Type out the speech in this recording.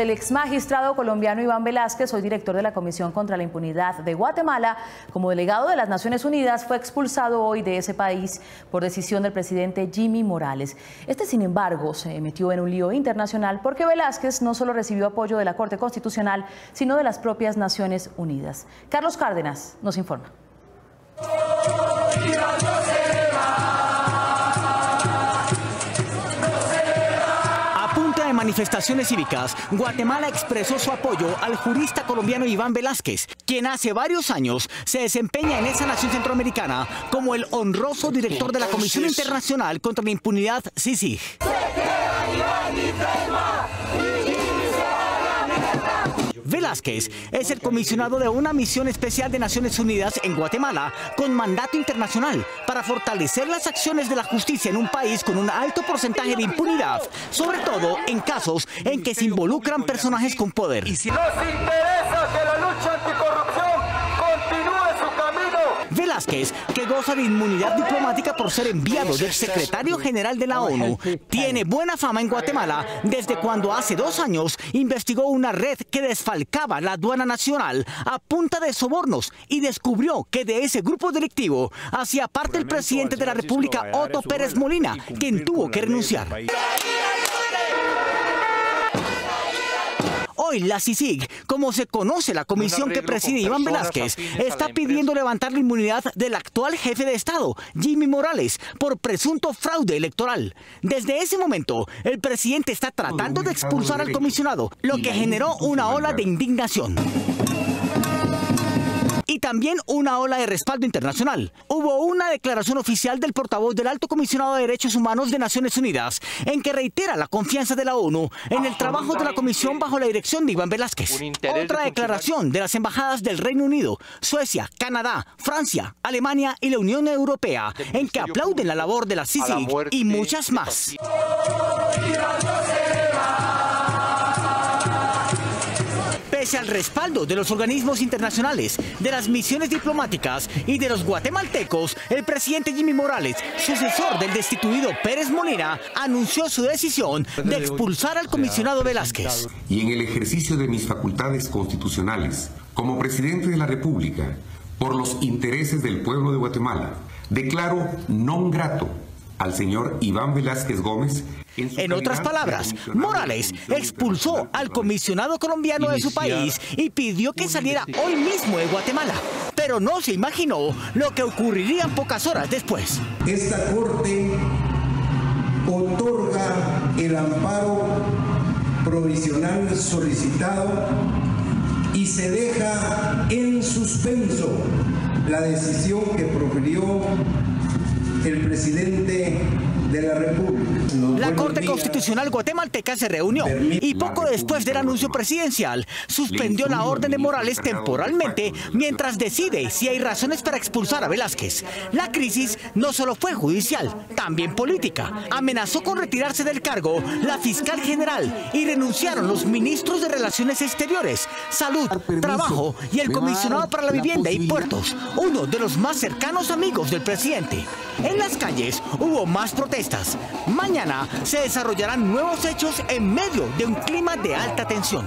El ex magistrado colombiano Iván Velázquez, hoy director de la Comisión contra la Impunidad de Guatemala, como delegado de las Naciones Unidas, fue expulsado hoy de ese país por decisión del presidente Jimmy Morales. Este, sin embargo, se metió en un lío internacional porque Velázquez no solo recibió apoyo de la Corte Constitucional, sino de las propias Naciones Unidas. Carlos Cárdenas nos informa. Manifestaciones cívicas, Guatemala expresó su apoyo al jurista colombiano Iván Velázquez, quien hace varios años se desempeña en esa nación centroamericana como el honroso director de la Comisión Internacional contra la Impunidad, CICIG. Es el comisionado de una misión especial de Naciones Unidas en Guatemala con mandato internacional para fortalecer las acciones de la justicia en un país con un alto porcentaje de impunidad, sobre todo en casos en que se involucran personajes con poder. Que goza de inmunidad diplomática por ser enviado del secretario general de la ONU, tiene buena fama en Guatemala desde cuando hace dos años investigó una red que desfalcaba la aduana nacional a punta de sobornos y descubrió que de ese grupo delictivo hacía parte el presidente de la República, Otto Pérez Molina, quien tuvo que renunciar. Hoy la CICIG, como se conoce la comisión que preside Iván Velázquez, está pidiendo levantar la inmunidad del actual jefe de Estado, Jimmy Morales, por presunto fraude electoral. Desde ese momento, el presidente está tratando de expulsar al comisionado, lo que generó una ola de indignación y también una ola de respaldo internacional. Hubo una declaración oficial del portavoz del Alto Comisionado de Derechos Humanos de Naciones Unidas en que reitera la confianza de la ONU en el trabajo de la comisión bajo la dirección de Iván Velázquez. Otra declaración de las embajadas del Reino Unido, Suecia, Canadá, Francia, Alemania y la Unión Europea en que aplauden la labor de la CICIG y muchas más. Pese al respaldo de los organismos internacionales, de las misiones diplomáticas y de los guatemaltecos, el presidente Jimmy Morales, sucesor del destituido Pérez Molina, anunció su decisión de expulsar al comisionado Velázquez. Y en el ejercicio de mis facultades constitucionales, como presidente de la República, por los intereses del pueblo de Guatemala, declaro non grato al señor Iván Velázquez Gómez en otras palabras, Morales expulsó al comisionado colombiano de su país y pidió que saliera hoy mismo de Guatemala. Pero no se imaginó lo que ocurriría pocas horas después. Esta corte otorga el amparo provisional solicitado y se deja en suspenso la decisión que profirió el presidente de la República. La Corte Constitucional guatemalteca se reunió y poco después del anuncio presidencial suspendió la orden de Morales temporalmente mientras decide si hay razones para expulsar a Velázquez. La crisis no solo fue judicial, también política. Amenazó con retirarse del cargo la fiscal general y renunciaron los ministros de Relaciones Exteriores, Salud, Trabajo y el comisionado para la Vivienda y Puertos, uno de los más cercanos amigos del presidente. En las calles hubo más protestas. Mañana se desarrollarán nuevos hechos en medio de un clima de alta tensión.